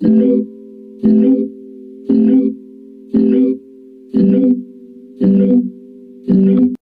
no, no, no, no.